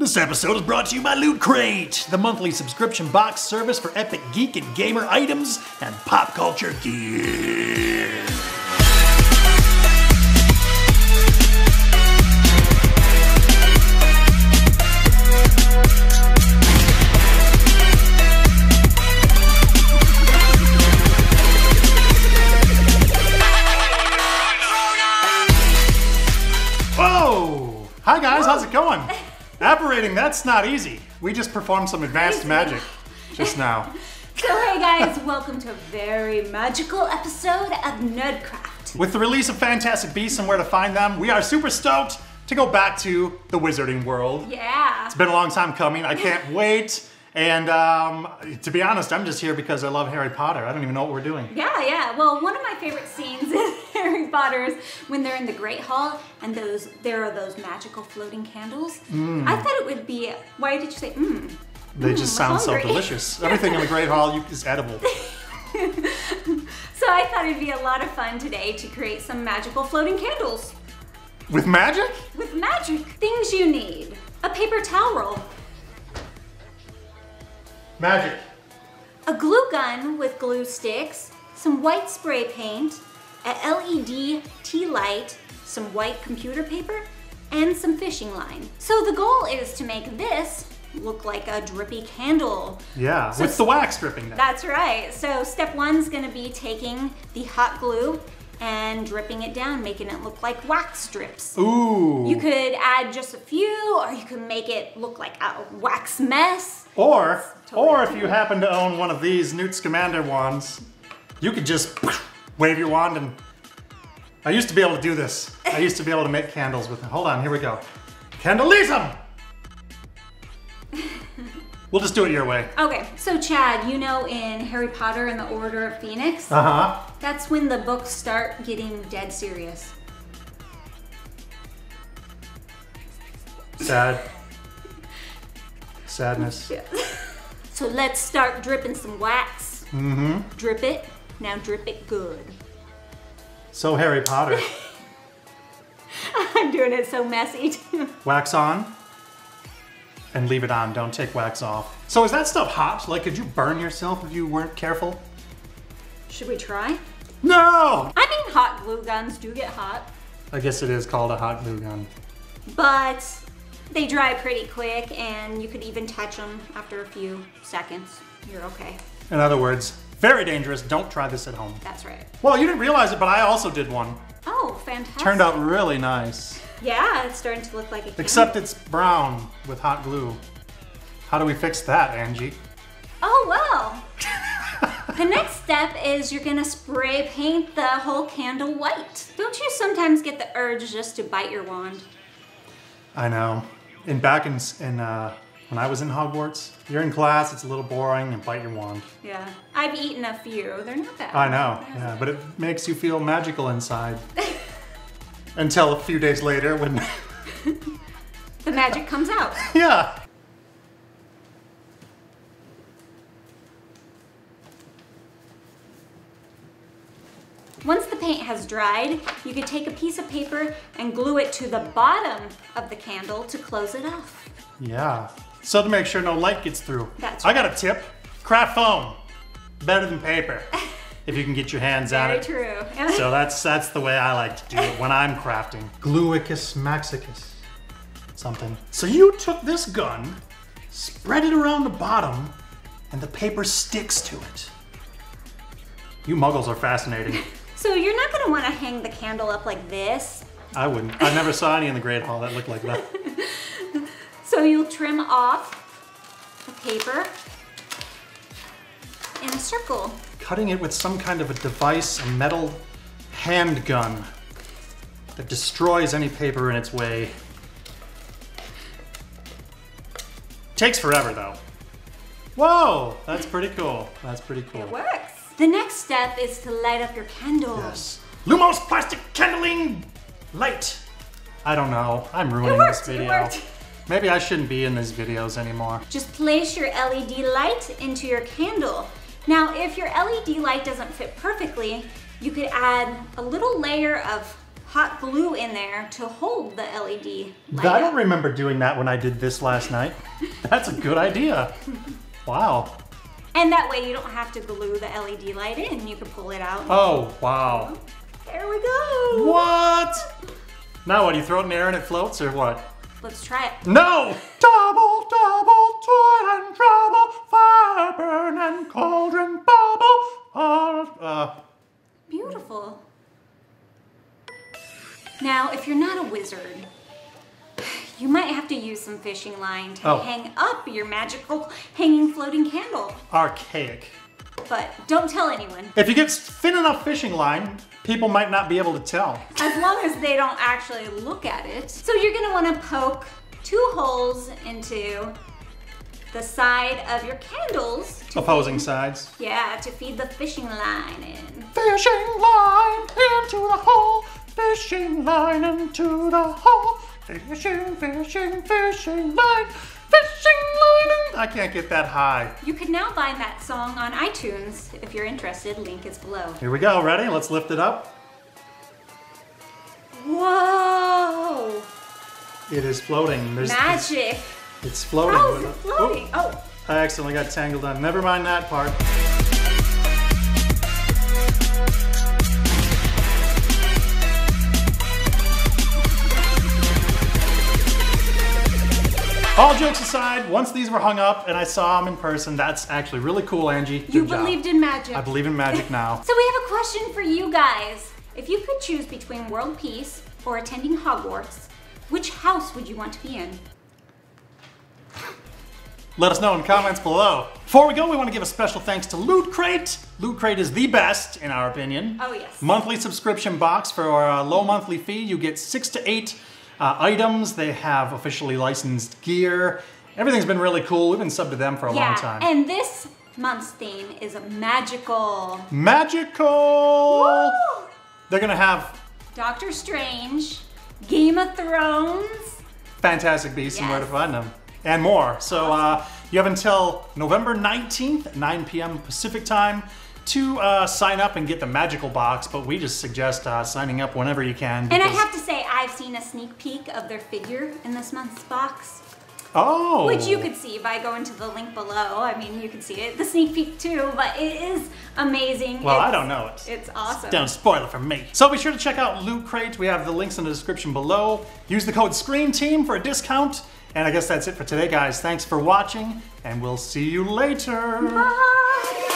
This episode is brought to you by Loot Crate, the monthly subscription box service for epic geek and gamer items and pop culture gear. That's not easy. We just performed some advanced magic just now. So hey guys, welcome to a very magical episode of Nerdcraft. With the release of Fantastic Beasts and Where to Find Them, we are super stoked to go back to the wizarding world. Yeah. It's been a long time coming. I can't wait. And um, to be honest, I'm just here because I love Harry Potter. I don't even know what we're doing. Yeah, yeah. Well, one of my favorite scenes in Harry Potter is when they're in the Great Hall and those there are those magical floating candles. Mm. I thought it would be. Why did you say mmm? They just I'm sound so delicious. Everything in the Great Hall you- is edible. So I thought it'd be a lot of fun today to create some magical floating candles With magic? with magic. Things you need: a paper towel roll, Magic. a glue gun with glue sticks, some white spray paint, a LED tea light, some white computer paper, and some fishing line. So the goal is to make this look like a drippy candle. Yeah, So with the wax dripping down. That's right. So step one's gonna be taking the hot glue and dripping it down, making it look like wax drips. Ooh. You could add just a few, or you could make it look like a wax mess. Or, Totally or if you happen to own one of these Newt Scamander wands, you could just wave your wand and. I used to be able to do this. I used to be able to make candles with it. Hold on, here we go. Candleism! we'll just do it your way. Okay, so Chad, you know in Harry Potter and the Order of Phoenix, Uh huh. that's when the books start getting dead serious. Sad. Sadness. Yeah. So let's start dripping some wax. Mm hmm. Drip it. Now drip it good. So, Harry Potter. I'm doing it so messy too. wax on and leave it on. Don't take wax off. So, is that stuff hot? Like, could you burn yourself if you weren't careful? Should we try? No! I mean, hot glue guns do get hot, I guess it is called a hot glue gun. but they dry pretty quick and you could even touch them after a few seconds. You're okay. In other words, very dangerous. Don't try this at home. That's right. Well, you didn't realize it, but I also did one. Oh, fantastic. Turned out really nice. Yeah, it's starting to look like a candle. Except it's brown with hot glue. How do we fix that, Angie? Oh, well. the next step is you're gonna spray paint the whole candle white. Don't you sometimes get the urge just to bite your wand? I know. In back in, in uh, when I was in Hogwarts, you're in class, it's a little boring, and bite your wand. Yeah. I've eaten a few. They're not bad. I know, yeah, but it makes you feel magical inside. Until a few days later when, The magic comes out. yeah. Once the paint has dried, you can take a piece of paper and glue it to the bottom of the candle to close it off. Yeah. So to make sure no light gets through. That's I got a tip. Craft foam. Better than paper. if you can get your hands on Very it. true. So that's that's the way I like to do it when I'm crafting. Gluicus maxicus. Something. So you took this gun, spread it around the bottom, and the paper sticks to it. You muggles are fascinating. So you're not gonna wanna hang the candle up like this. I wouldn't. I never saw any in the Great Hall that looked like that. So you'll trim off the paper in a circle. Cutting it with some kind of a device, a metal handgun that destroys any paper in its way. Takes forever though. Whoa, that's pretty cool. That's pretty cool. It works. The next step is to light up your candle. Yes. Lumos plastic candling light. I don't know. I'm ruining this it video. Maybe I shouldn't be in these videos anymore. Just place your LED light into your candle. Now, if your LED light doesn't fit perfectly, you could add a little layer of hot glue in there to hold the LED light I don't up. remember doing that when I did this last night. That's a good idea. Wow. And that way you don't have to glue the LED light in. You can pull it out. Oh, wow. There we go. What? Now what, you throw it in the air and it floats or what? Let's try it. No! Double, double, toil and trouble, fire burn and cauldron bubble. Uh, uh, Beautiful. Now, if you're not a wizard, you might have to use some fishing line to Oh. hang up your magical hanging floating candle. archaic. But don't tell anyone. If you get thin enough fishing line, people might not be able to tell. As long as they don't actually look at it. So you're gonna wanna poke two holes into the side of your candles. Opposing feed- sides. Yeah, to feed the fishing line in. Fishing line into the hole, fishing line into the hole, fishing, fishing, fishing line, fishing line. in- I can't get that high. You can now find that song on iTunes if you're interested. Link is below. Here we go. Ready? Let's lift it up. Whoa! It is floating. There's, Magic! It's floating. Oh, How is it floating? Oh, Oh, I accidentally got tangled on. Never mind that part. All jokes aside, once these were hung up and I saw them in person, that's actually really cool, Angie. Good you job. believed in magic. I believe in magic now. So we have a question for you guys. If you could choose between world peace or attending Hogwarts, which house would you want to be in? Let us know in comments below. Before we go, we want to give a special thanks to Loot Crate. Loot Crate is the best, in our opinion. Oh, yes. Monthly subscription box for a low monthly fee. You get six to eight uh, items. They have officially licensed gear. Everything's been really cool. We've been subbed to them for a yeah, long time. and this month's theme is magical. Magical! Woo! They're gonna have Doctor Strange, Game of Thrones. Fantastic Beasts and where to find them. And more. So uh, you have until November 19th 9 p.m. Pacific time to uh, sign up and get the magical box, but we just suggest uh, signing up whenever you can. And I have to say, I've seen a sneak peek of their figure in this month's box, Oh! which you could see by going to the link below. I mean, you can see it, the sneak peek too, but it is amazing. Well, I don't know it. It's awesome. Don't spoil it for me. So be sure to check out Loot Crate. We have the links in the description below. Use the code SCREENTEAM for a discount. And I guess that's it for today, guys. Thanks for watching, and we'll see you later. Bye.